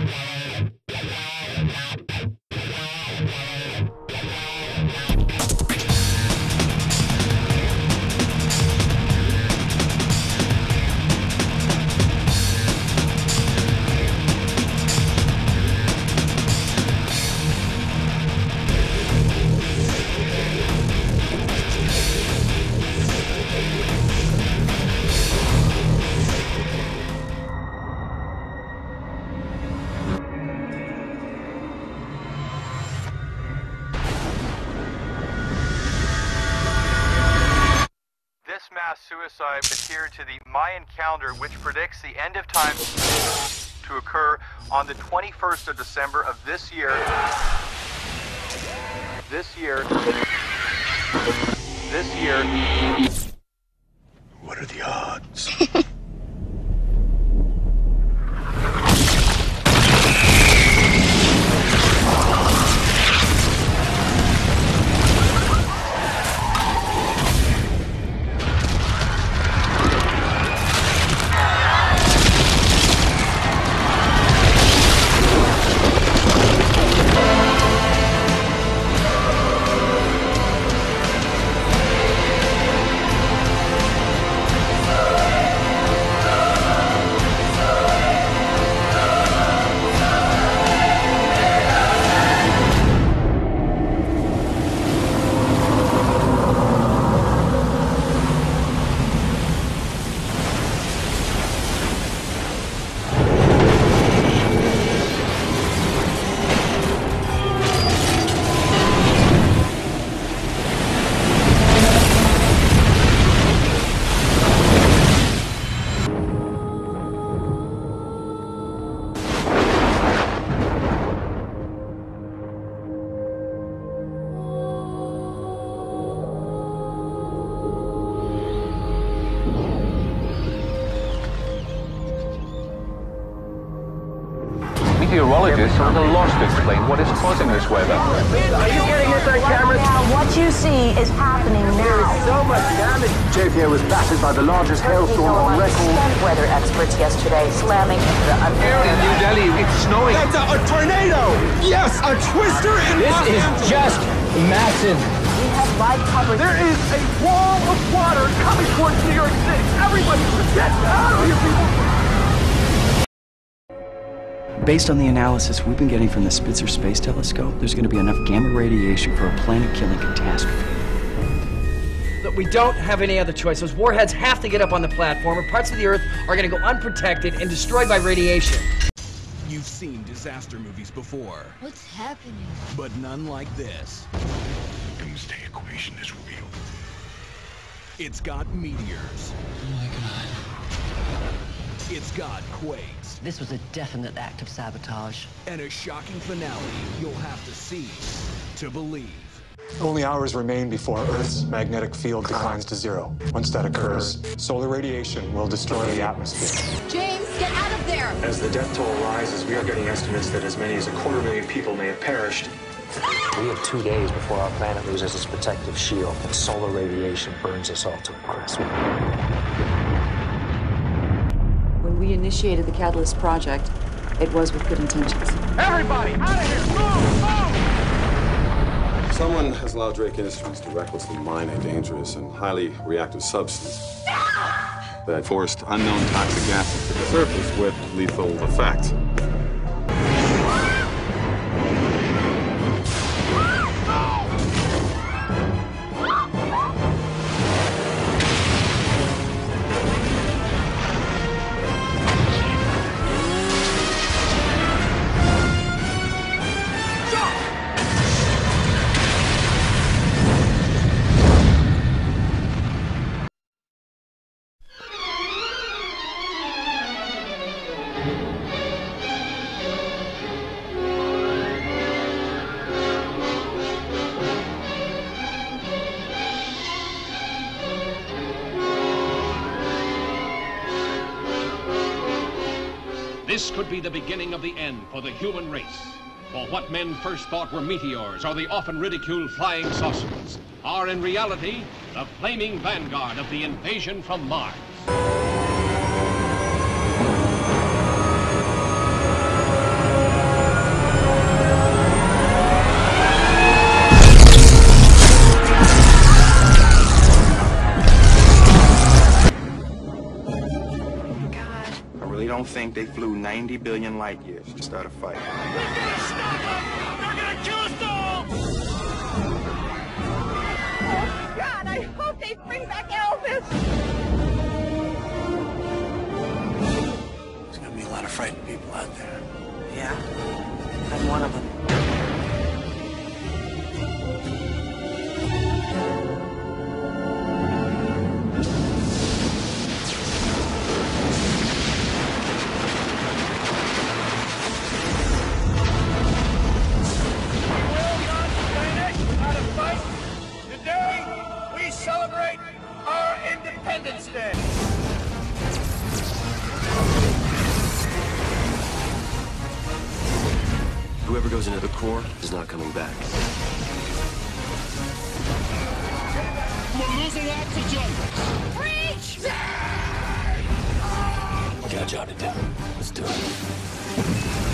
This mass suicide adhered to the Mayan calendar, which predicts the end of time to occur on the 21st of December of this year. This year. This year. What are the odds? Meteorologists are at a loss to explain what is causing this weather. Are you getting this on camera? Now, what you see is happening now. There is So much damage. JPA was battered by the largest hailstorm on record. Weather experts yesterday slamming into the Here in New Delhi, it's snowing. That's a, a tornado! Yes, a twister in This Los is Angeles. just massive. We have live coverage. There is a wall of water coming towards New York City. Everybody, get out of here, people! Based on the analysis we've been getting from the Spitzer Space Telescope, there's going to be enough gamma radiation for a planet-killing catastrophe. Look, we don't have any other choice. Those warheads have to get up on the platform, or parts of the Earth are going to go unprotected and destroyed by radiation. You've seen disaster movies before, What's happening? but none like this. The Doomsday equation is real. It's got meteors. Oh my god. It's got quakes. This was a definite act of sabotage. And a shocking finale you'll have to see to believe. Only hours remain before Earth's magnetic field declines to zero. Once that occurs, solar radiation will destroy the atmosphere. James, get out of there! As the death toll rises, we are getting estimates that as many as a quarter million people may have perished. We have two days before our planet loses its protective shield and solar radiation burns us all to a crisp. When we initiated the Catalyst project, it was with good intentions. Everybody, out of here! Move! Move! Someone has allowed Drake Industries to recklessly mine a dangerous and highly reactive substance ah! that forced unknown toxic gases to the surface with lethal effect. This could be the beginning of the end for the human race. For what men first thought were meteors or the often ridiculed flying saucers are in reality the flaming vanguard of the invasion from Mars. Really don't think they flew 90 billion light years to start a fight. We're gonna stop them! We're gonna kill them! Oh, God, I hope they bring back Elvis! There's gonna be a lot of frightened people out there. Yeah, I'm one of them. Whoever goes into the core is not coming back. We're losing oxygen. Reach! We got a job to do. Let's do it.